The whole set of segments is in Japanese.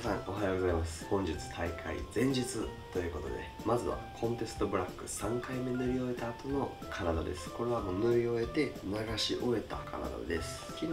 さんおはようございます。本日大会前日ということでまずはコンテストブラック3回目塗り終えた後の体です。これはもう塗り終えて流し終えた体です。昨日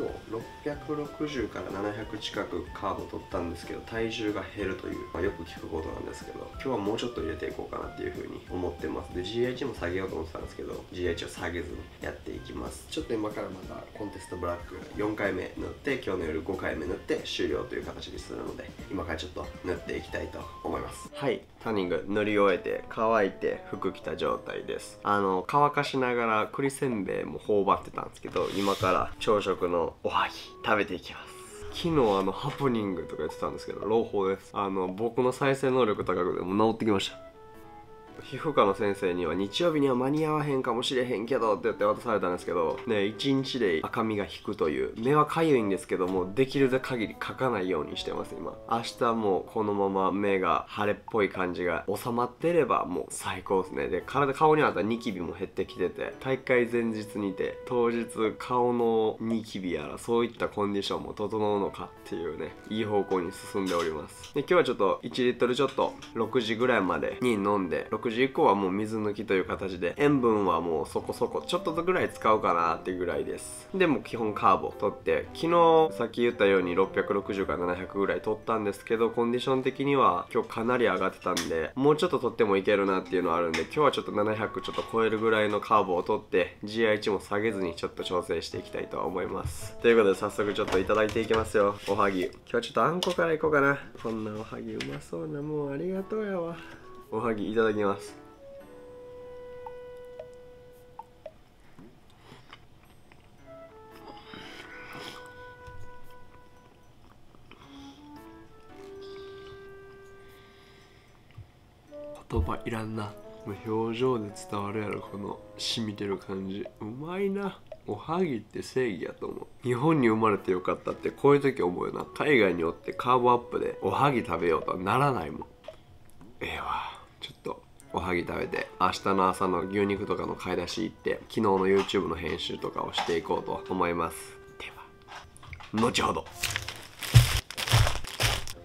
660から700近くカーブを取ったんですけど体重が減るという、まあ、よく聞くことなんですけど今日はもうちょっと入れていこうかなっていうふうに思ってます。で GH も下げようと思ってたんですけど GH を下げずにやっていきます。ちょっと今からまたコンテストブラック4回目塗って今日の夜5回目塗って終了という形にするので今からちょっと塗っていきたいと思います。はいタニング塗り終えて乾いて服着た状態です。あの乾かしながら栗せんべいも頬張ってたんですけど今から朝食のおはぎ食べていきます。昨日あのハプニングとか言ってたんですけど朗報です。あの僕の再生能力高くても治ってきました。皮膚科の先生には日曜日には間に合わへんかもしれへんけどって言って渡されたんですけどね1日で赤みが引くという目はかゆいんですけどもできる限り描かないようにしてます今。明日もこのまま目が腫れっぽい感じが収まってればもう最高ですね。で体顔にあったニキビも減ってきてて大会前日にて当日顔のニキビやらそういったコンディションも整うのかっていうねいい方向に進んでおります。で今日はちょっと1リットルちょっと6時ぐらいまでに飲んで6 6時以降はもう水抜きという形で塩分はもうそこそこちょっとぐらい使うかなってぐらいです。でも基本カーボ取って昨日さっき言ったように660から700ぐらい取ったんですけどコンディション的には今日かなり上がってたんでもうちょっと取ってもいけるなっていうのはあるんで今日はちょっと700ちょっと超えるぐらいのカーボを取って GI 値も下げずにちょっと調整していきたいと思います。ということで早速ちょっといただいていきますよ。おはぎ。今日はちょっとあんこからいこうかな。こんなおはぎうまそうな。もうありがとうやわ。おはぎいただきます。言葉いらんな。表情で伝わるやろこの染みてる感じ。うまいな。おはぎって正義やと思う。日本に生まれてよかったってこういう時思うよな。海外によってカーボアップでおはぎ食べようとはならないもん。ええわ。ちょっとおはぎ食べて明日の朝の牛肉とかの買い出し行って昨日の YouTube の編集とかをしていこうと思います。では後ほど。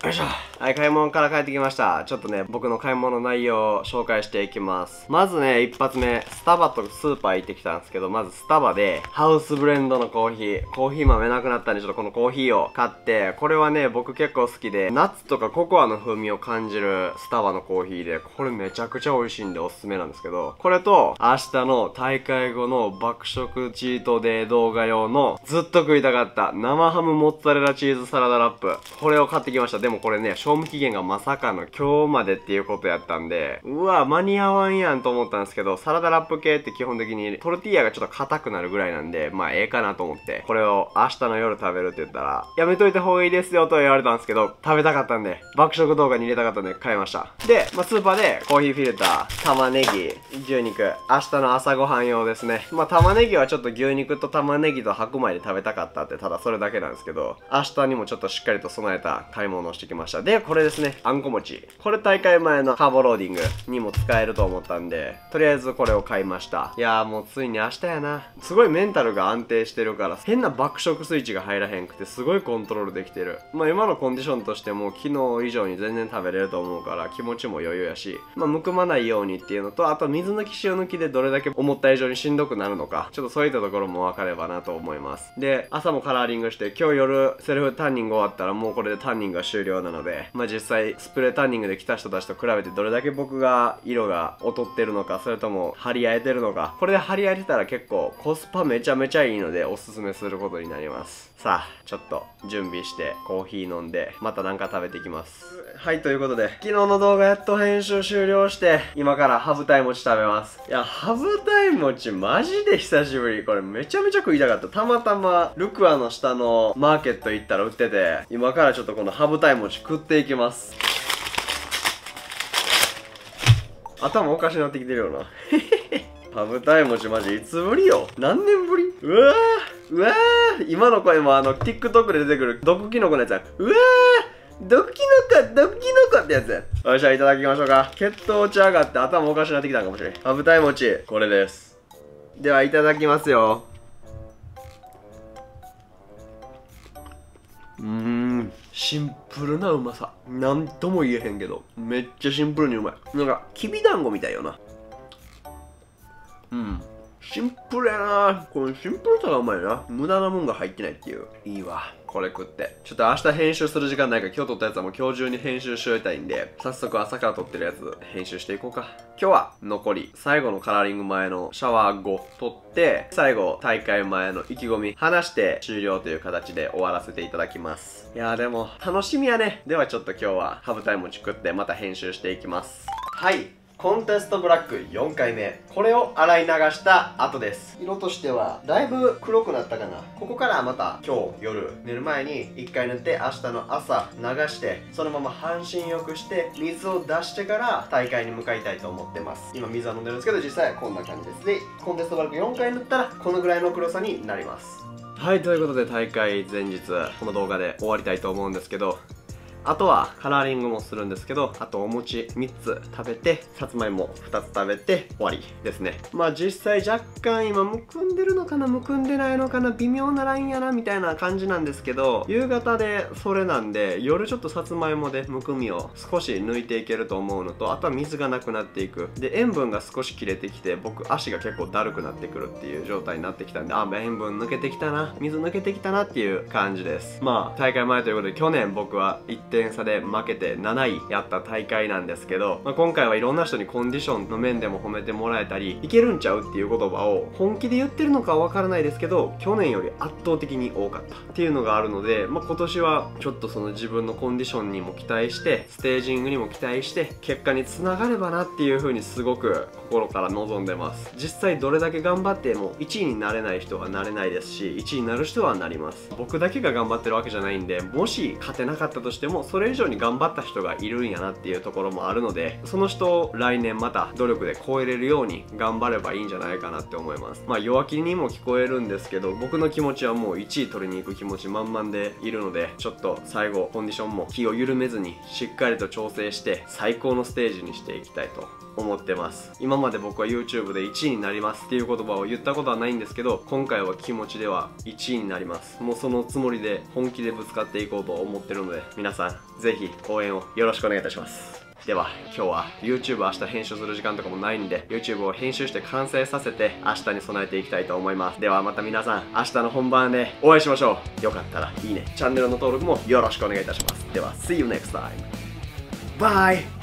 よいしょ。はい、買い物から帰ってきました。ちょっとね、僕の買い物内容を紹介していきます。まずね、一発目、スタバとスーパー行ってきたんですけど、まずスタバで、ハウスブレンドのコーヒー。コーヒー豆なくなったんで、ちょっとこのコーヒーを買って、これはね、僕結構好きで、ナッツとかココアの風味を感じるスタバのコーヒーで、これめちゃくちゃ美味しいんでおすすめなんですけど、これと、明日の大会後の爆食チートデー動画用の、ずっと食いたかった生ハムモッツァレラチーズサラダラップ。これを買ってきました。でもこれね、賞味期限がまさかの今日までっていうことやったんで、うわ、間に合わんやんと思ったんですけど、サラダラップ系って基本的にトルティーヤがちょっと硬くなるぐらいなんで、まあええかなと思って、これを明日の夜食べるって言ったら、やめといた方がいいですよと言われたんですけど、食べたかったんで、爆食動画に入れたかったんで買いました。で、まあスーパーでコーヒーフィルター、玉ねぎ、牛肉、明日の朝ごはん用ですね。まあ玉ねぎはちょっと牛肉と玉ねぎと白米で食べたかったって、ただそれだけなんですけど、明日にもちょっとしっかりと備えた買い物をしてきました。で、これですね、あんこ餅。これ大会前のカーボローディングにも使えると思ったんで、とりあえずこれを買いました。いやーもうついに明日やな。すごいメンタルが安定してるから、変な爆食スイッチが入らへんくて、すごいコントロールできてる。まあ今のコンディションとしても、昨日以上に全然食べれると思うから、気持ちも余裕やし、まあむくまないようにっていうのと、あと水抜き塩抜きでどれだけ思った以上にしんどくなるのか、ちょっとそういったところも分かればなと思います。で、朝もカラーリングして、今日夜セルフタンニング終わったらもうこれでタンニングが終了なので、まあ実際スプレータンニングで来た人たちと比べてどれだけ僕が色が劣ってるのかそれとも張り合えてるのかこれで張り合えてたら結構コスパめちゃめちゃいいのでおすすめすることになります。さあちょっと準備してコーヒー飲んでまた何か食べていきます。はいということで昨日の動画やっと編集終了して今からハブタイ餅食べます。いやハブタイ餅マジで久しぶり。これめちゃめちゃ食いたかった。たまたまルクアの下のマーケット行ったら売ってて今からちょっとこのハブタイ餅食っていきます頭おかしなってきてるよな。ハブタイ餅マジいつぶりよ何年ぶり？うわーうわー今の声もあの TikTok で出てくる毒キノコのやつや。うわー毒キノコ毒キノコってやつや。よっしゃ、いただきましょうか。血糖値上がって頭おかしなってきたんかもしれん。ハブタイ餅、これです。では、いただきますよ。うーん。シンプルなうまさ。何とも言えへんけど。めっちゃシンプルにうまい。なんかきびだんごみたいよな。うん。シンプルやな。このシンプルさがうまいな。無駄なもんが入ってないっていう。いいわ。これ食って。ちょっと明日編集する時間ないから今日撮ったやつはもう今日中に編集しといたいんで早速朝から撮ってるやつ編集していこうか。今日は残り最後のカラーリング前のシャワー後撮って最後大会前の意気込み話して終了という形で終わらせていただきます。いやーでも楽しみやね。ではちょっと今日はハブタイム作ってまた編集していきます。はい。コンテストブラック4回目。これを洗い流した後です。色としてはだいぶ黒くなったかな。ここからまた今日夜寝る前に1回塗って明日の朝流してそのまま半身浴して水を出してから大会に向かいたいと思ってます。今水は飲んでるんですけど実際こんな感じです。でコンテストブラック4回塗ったらこのぐらいの黒さになります。はいということで大会前日この動画で終わりたいと思うんですけどあとはカラーリングもするんですけど、あとお餅3つ食べて、さつまいも2つ食べて終わりですね。まあ実際若干今むくんでるのかなむくんでないのかな微妙なラインやなみたいな感じなんですけど、夕方でそれなんで、夜ちょっとさつまいもでむくみを少し抜いていけると思うのと、あとは水がなくなっていく。で、塩分が少し切れてきて、僕足が結構だるくなってくるっていう状態になってきたんで、あ、塩分抜けてきたな、水抜けてきたなっていう感じです。まあ大会前ということで去年僕は1点差で負けて7位やった大会なんですけど、まあ、今回はいろんな人にコンディションの面でも褒めてもらえたりいけるんちゃうっていう言葉を本気で言ってるのかわからないですけど去年より圧倒的に多かったっていうのがあるので、まあ、今年はちょっとその自分のコンディションにも期待してステージングにも期待して結果につながればなっていう風にすごく心から望んでます。実際どれだけ頑張っても1位になれない人はなれないですし1位になる人はなります。僕だけが頑張ってるわけじゃないんでもし勝てなかったとしてもそれ以上に頑張った人がいるんやなっていうところもあるのでその人を来年また努力で超えれるように頑張ればいいんじゃないかなって思います。まあ弱気にも聞こえるんですけど僕の気持ちはもう1位取りに行く気持ち満々でいるのでちょっと最後コンディションも気を緩めずにしっかりと調整して最高のステージにしていきたいと思ってます。今まで僕は YouTube で1位になりますっていう言葉を言ったことはないんですけど今回は気持ちでは1位になります。もうそのつもりで本気でぶつかっていこうと思ってるので皆さんぜひ応援をよろしくお願いいたします。では今日は YouTube 明日編集する時間とかもないんで YouTube を編集して完成させて明日に備えていきたいと思います。ではまた皆さん明日の本番でお会いしましょう。よかったらいいね。チャンネルの登録もよろしくお願いいたします。では See you next time. Bye!